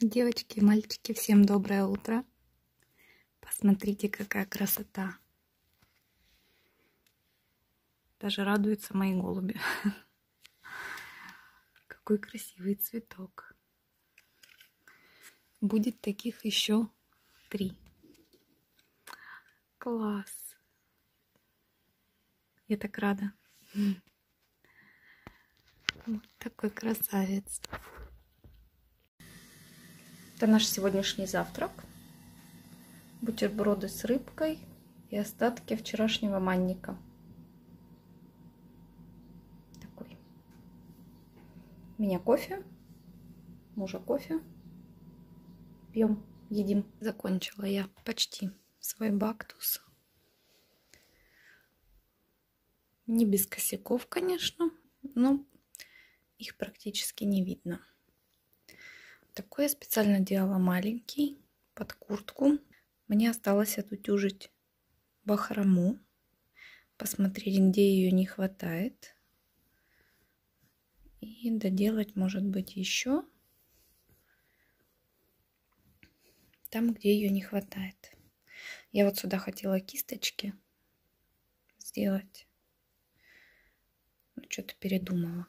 Девочки и мальчики, всем доброе утро. Посмотрите, какая красота. Даже радуются мои голуби. Какой красивый цветок. Будет таких еще три. Класс. Я так рада. Вот такой красавец. Это наш сегодняшний завтрак. Бутерброды с рыбкой и остатки вчерашнего манника. Такой. У меня кофе, мужа кофе. Пьем, едим. Закончила я почти свой бактус. Не без косяков, конечно, но их практически не видно. Такой я специально делала маленький под куртку. Мне осталось отутюжить бахрому, посмотреть, где ее не хватает. И доделать, может быть, еще там, где ее не хватает. Я вот сюда хотела кисточки сделать. Что-то передумала.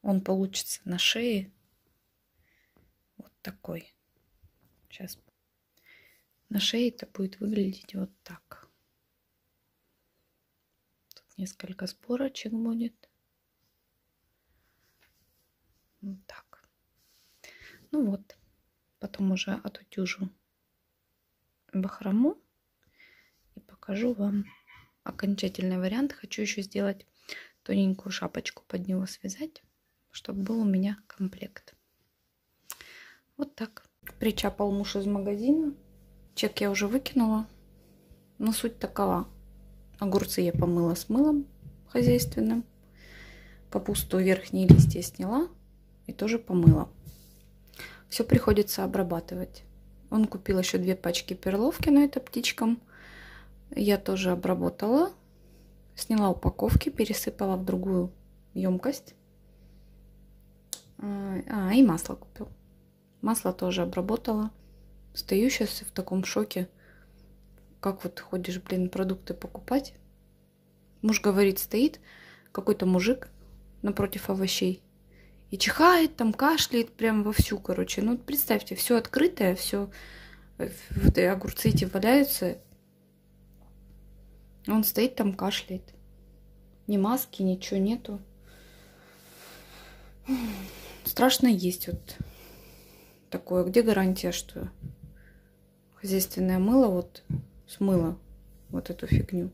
Он получится на шее такой. Сейчас на шее это будет выглядеть вот так. Тут несколько сборочек будет. Вот так. Ну вот. Потом уже отутюжу бахрому и покажу вам окончательный вариант. Хочу еще сделать тоненькую шапочку под него связать, чтобы был у меня комплект. Вот так. Причапал муж из магазина. Чек я уже выкинула. Но суть такова. Огурцы я помыла с мылом хозяйственным. Капусту верхние листья сняла и тоже помыла. Все приходится обрабатывать. Он купил еще две пачки перловки, но это птичкам. Я тоже обработала. Сняла упаковки, пересыпала в другую емкость. А, и масло купил. Масло тоже обработала. Стою сейчас в таком шоке. Как вот ходишь, блин, продукты покупать. Муж говорит, стоит какой-то мужик напротив овощей. И чихает, там кашляет прям вовсю, короче. Ну, представьте, все открытое, все вот огурцы эти валяются. Он стоит там, кашляет. Ни маски, ничего нету. Страшно есть вот такое, где гарантия, что хозяйственное мыло вот смыло вот эту фигню.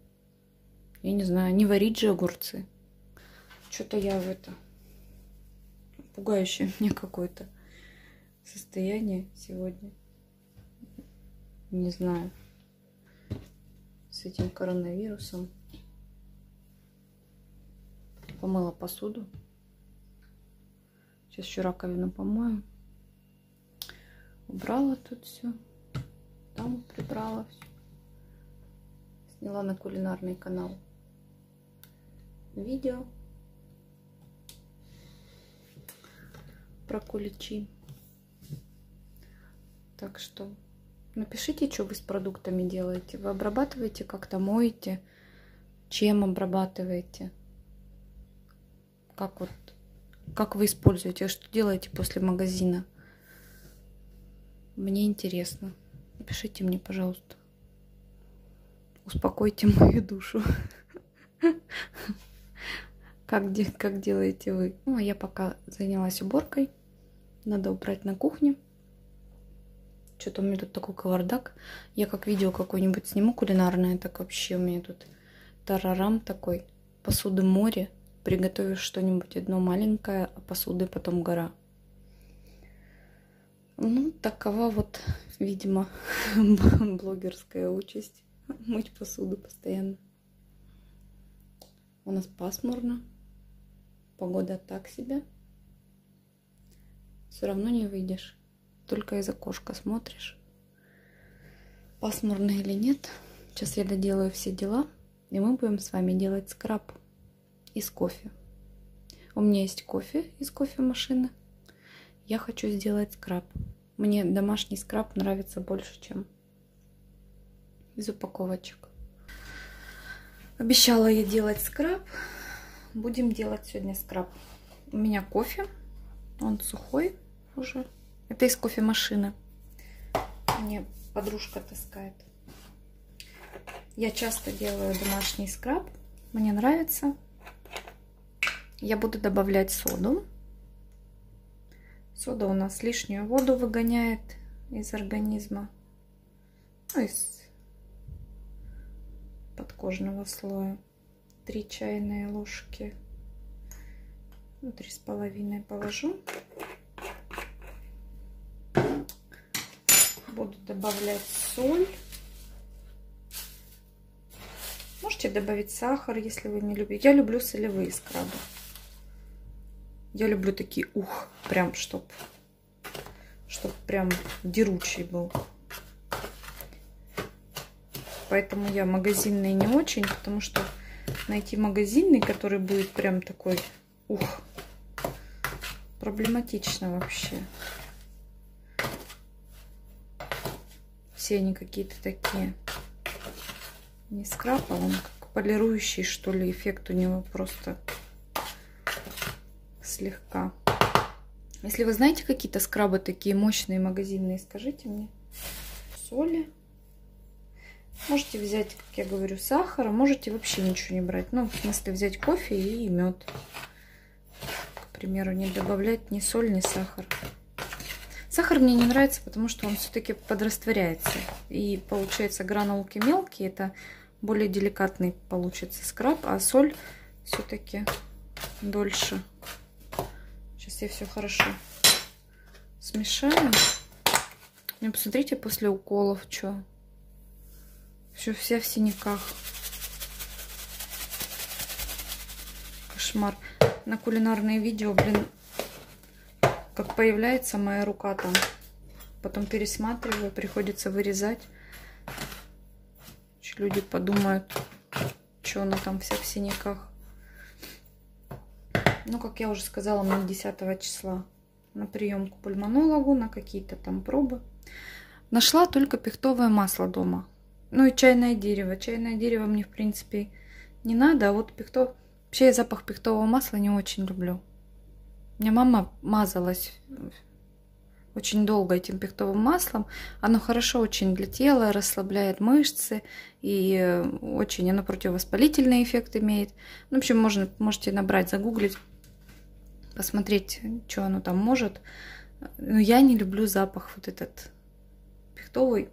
Я не знаю, не варить же огурцы. Что-то я в это пугающее мне какое-то состояние сегодня. Не знаю. С этим коронавирусом. Помыла посуду. Сейчас еще раковину помою. Убрала тут все. Там прибрала все. Сняла на кулинарный канал видео про куличи. Так что напишите, что вы с продуктами делаете. Вы обрабатываете, как-то моете, чем обрабатываете, как вот, как вы используете, что делаете после магазина. Мне интересно. Напишите мне, пожалуйста. Успокойте мою душу. Как, как делаете вы? Ну, а я пока занялась уборкой. Надо убрать на кухне. Что-то у меня тут такой кавардак. Я как видео какое-нибудь сниму кулинарное, так вообще у меня тут тарарам такой. Посуды море. Приготовишь что-нибудь одно маленькое, а посуды потом гора. Ну, такова вот, видимо, блогерская участь. Мыть посуду постоянно. У нас пасмурно. Погода так себе. Все равно не выйдешь. Только из окошка смотришь. Пасмурно или нет. Сейчас я доделаю все дела. И мы будем с вами делать скраб из кофе. У меня есть кофе из кофемашины. Я хочу сделать скраб. Мне домашний скраб нравится больше, чем из упаковочек. Обещала я делать скраб. Будем делать сегодня скраб. У меня кофе. Он сухой уже. Это из кофемашины. Мне подружка таскает. Я часто делаю домашний скраб. Мне нравится. Я буду добавлять соду. Сода у нас лишнюю воду выгоняет из организма. Ну, из подкожного слоя. Три чайные ложки. Ну, три с половиной положу. Буду добавлять соль. Можете добавить сахар, если вы не любите. Я люблю солевые скрабы. Я люблю такие, ух, прям, чтоб, чтоб прям деручий был. Поэтому я магазинный не очень, потому что найти магазинный, который будет прям такой, ух, проблематично вообще. Все они какие-то такие. Не скраб, а он как полирующий, что ли, эффект у него просто слегка. Если вы знаете какие-то скрабы такие мощные, магазинные, скажите мне. Соли. Можете взять, как я говорю, сахара. Можете вообще ничего не брать. Ну, в смысле взять кофе и мед. К примеру, не добавлять ни соль, ни сахар. Сахар мне не нравится, потому что он все-таки подрастворяется. И получается гранулки мелкие. Это более деликатный получится скраб. А соль все-таки дольше Сейчас я все хорошо смешаю. Ну, посмотрите, после уколов, что. Все, вся в синяках. Кошмар. На кулинарные видео, блин, как появляется моя рука там. Потом пересматриваю, приходится вырезать. Люди подумают, что она там вся в синяках. Ну, как я уже сказала, мне 10 числа на прием к пульмонологу, на какие-то там пробы. Нашла только пихтовое масло дома. Ну и чайное дерево. Чайное дерево мне, в принципе, не надо, а вот пихто... Вообще я запах пихтового масла не очень люблю. У меня мама мазалась очень долго этим пихтовым маслом. Оно хорошо очень для тела, расслабляет мышцы и очень оно противовоспалительный эффект имеет. Ну, в общем, можно, можете набрать, загуглить посмотреть, что оно там может. Но я не люблю запах вот этот пихтовый,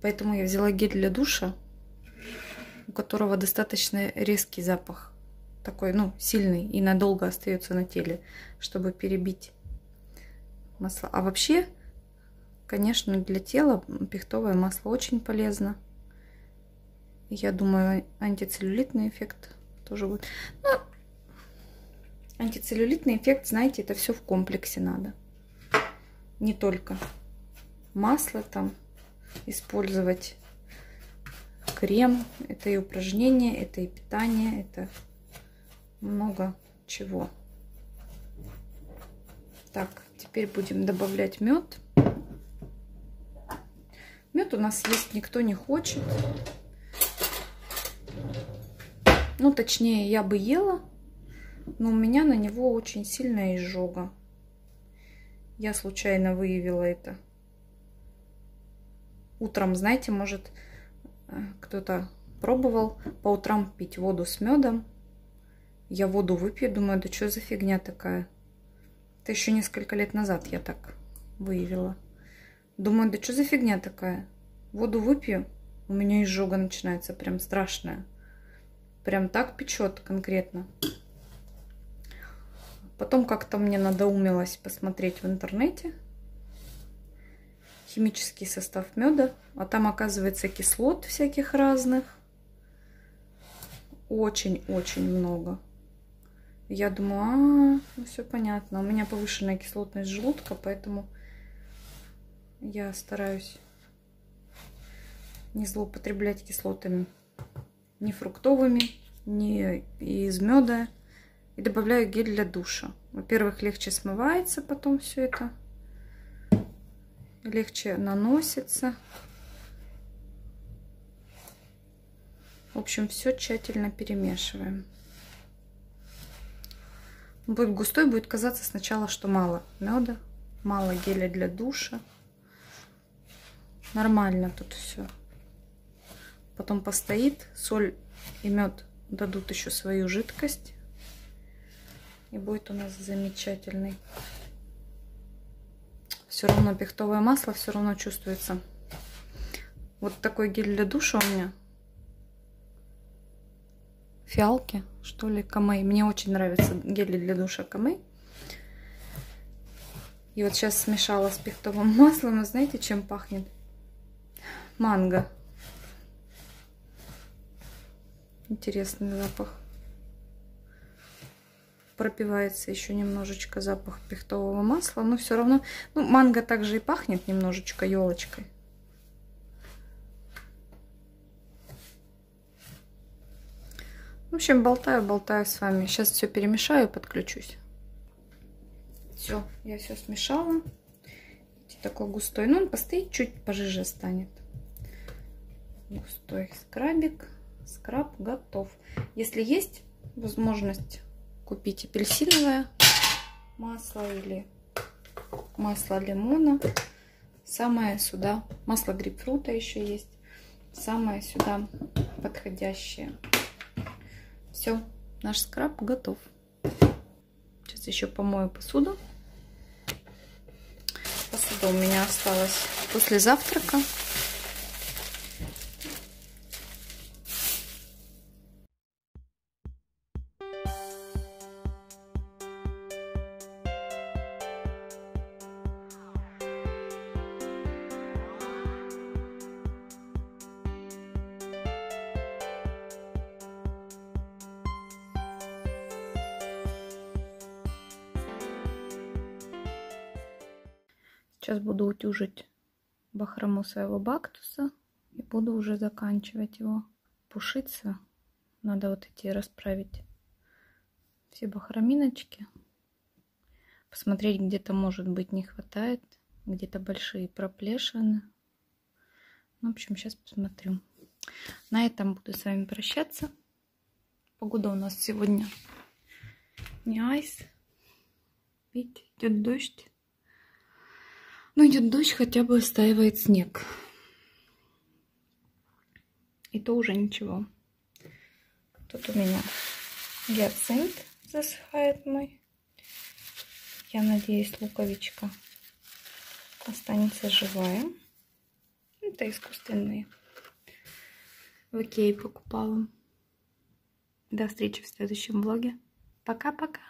поэтому я взяла гель для душа, у которого достаточно резкий запах, такой, ну, сильный и надолго остается на теле, чтобы перебить масло. А вообще, конечно, для тела пихтовое масло очень полезно. Я думаю, антицеллюлитный эффект тоже будет. Ну, Антицеллюлитный эффект, знаете, это все в комплексе надо. Не только масло там использовать, крем, это и упражнения, это и питание, это много чего. Так, теперь будем добавлять мед. Мед у нас есть никто не хочет. Ну, точнее, я бы ела, но у меня на него очень сильная изжога. Я случайно выявила это. Утром, знаете, может, э, кто-то пробовал по утрам пить воду с медом. Я воду выпью, думаю, да что за фигня такая? Это еще несколько лет назад я так выявила. Думаю, да что за фигня такая? Воду выпью, у меня изжога начинается прям страшная. Прям так печет конкретно. Потом как-то мне надоумилось посмотреть в интернете химический состав меда. А там оказывается кислот всяких разных. Очень-очень много. Я думаю, а, ну все понятно. У меня повышенная кислотность желудка, поэтому я стараюсь не злоупотреблять кислотами. Ни фруктовыми, ни из меда. И добавляю гель для душа. Во-первых, легче смывается потом все это. легче наносится. В общем, все тщательно перемешиваем. Будет густой, будет казаться сначала, что мало меда, мало геля для душа. Нормально тут все. Потом постоит, соль и мед дадут еще свою жидкость. И будет у нас замечательный. Все равно пихтовое масло все равно чувствуется. Вот такой гель для душа у меня. Фиалки, что ли, Camay. Мне очень нравятся гели для душа Camay. И вот сейчас смешала с пихтовым маслом. И знаете, чем пахнет? Манго. Интересный запах. Пробивается еще немножечко запах пихтового масла, но все равно, ну, манго также и пахнет немножечко елочкой. В общем, болтаю, болтаю с вами. Сейчас все перемешаю и подключусь. Все, я все смешала. Такой густой. Ну, он постоит, чуть пожиже станет. Густой скрабик. Скраб готов. Если есть возможность купить апельсиновое масло или масло лимона, самое сюда, масло грейпфрута еще есть, самое сюда подходящее. Все, наш скраб готов. Сейчас еще помою посуду. Посуда у меня осталась после завтрака. Сейчас буду утюжить бахрому своего бактуса и буду уже заканчивать его пушиться. Надо вот эти расправить все бахроминочки. Посмотреть, где-то, может быть, не хватает. Где-то большие проплешины. Ну, в общем, сейчас посмотрю. На этом буду с вами прощаться. Погода у нас сегодня не айс. Видите, идет дождь. Но идет дождь, хотя бы стаивает снег. И то уже ничего. Тут у меня гиацинт засыхает мой. Я надеюсь, луковичка останется живая. Это искусственные. В Икее покупала. До встречи в следующем влоге. Пока-пока.